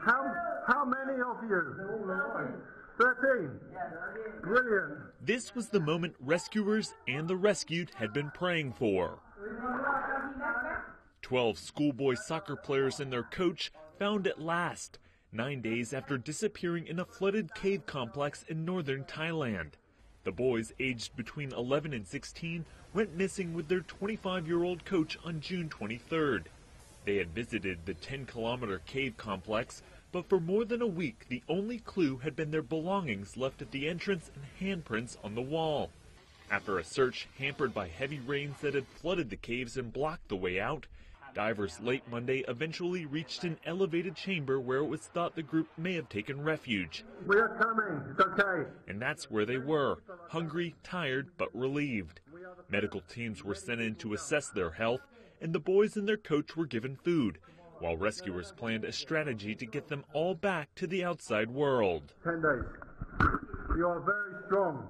How, how many of you? 13. Brilliant. This was the moment rescuers and the rescued had been praying for. Twelve schoolboy soccer players and their coach found at last, nine days after disappearing in a flooded cave complex in northern Thailand. The boys, aged between 11 and 16, went missing with their 25 year old coach on June 23rd. They had visited the 10 kilometer cave complex, but for more than a week, the only clue had been their belongings left at the entrance and handprints on the wall. After a search hampered by heavy rains that had flooded the caves and blocked the way out, divers late Monday eventually reached an elevated chamber where it was thought the group may have taken refuge. We are coming. It's okay. And that's where they were, hungry, tired, but relieved. Medical teams were sent in to assess their health, and the boys and their coach were given food, while rescuers planned a strategy to get them all back to the outside world. 10 days. You are very strong.